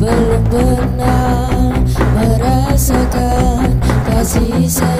Belum pernah merasakan kasih sayang